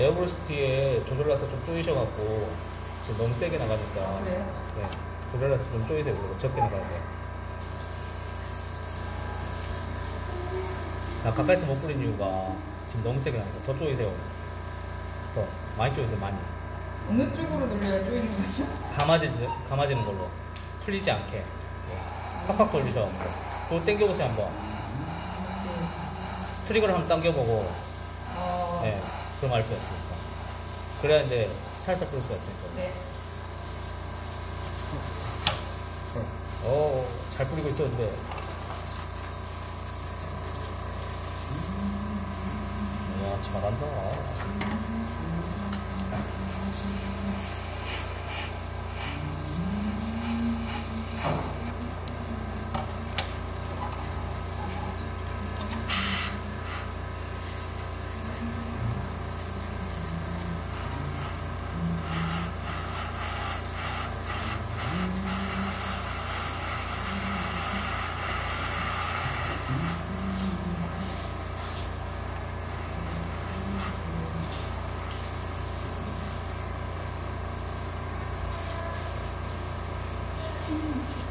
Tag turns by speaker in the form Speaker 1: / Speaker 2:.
Speaker 1: 에어브러시티에 조절라서 좀 조이셔갖고 지금 너무 세게 나가니까
Speaker 2: 아, 그래요?
Speaker 1: 네, 조절라서 좀 조이세요. 그리고 적게 나가야 돼요. 나 가까이서 못 뿌린 이유가 지금 너무 세게 나니까 더 조이세요. 더 많이 조이세요. 많이.
Speaker 2: 어느 쪽으로 돌려야 조이는 거죠?
Speaker 1: 감아지는, 감아지는 걸로 풀리지 않게 네. 팍팍 돌리셔. 그거 당겨보세요 한번.
Speaker 2: 네.
Speaker 1: 트리거를 한번 당겨보고
Speaker 2: 어,
Speaker 1: 네, 그럼 알 수가 있으니까. 그래야 이제 살살 뿌릴 수가 있으니까.
Speaker 2: 네.
Speaker 1: 어, 잘 뿌리고 있었는데. 야, 잘한다. Mm.